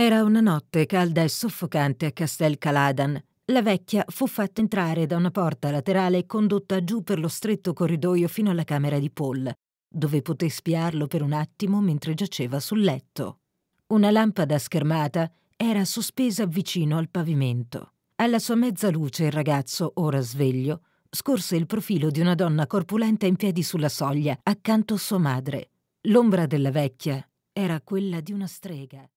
Era una notte calda e soffocante a Castel Caladan. La vecchia fu fatta entrare da una porta laterale e condotta giù per lo stretto corridoio fino alla camera di Paul, dove poté spiarlo per un attimo mentre giaceva sul letto. Una lampada schermata era sospesa vicino al pavimento. Alla sua mezza luce il ragazzo, ora sveglio, scorse il profilo di una donna corpulenta in piedi sulla soglia, accanto a sua madre. L'ombra della vecchia era quella di una strega.